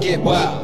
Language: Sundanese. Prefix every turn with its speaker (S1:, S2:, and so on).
S1: Get wild.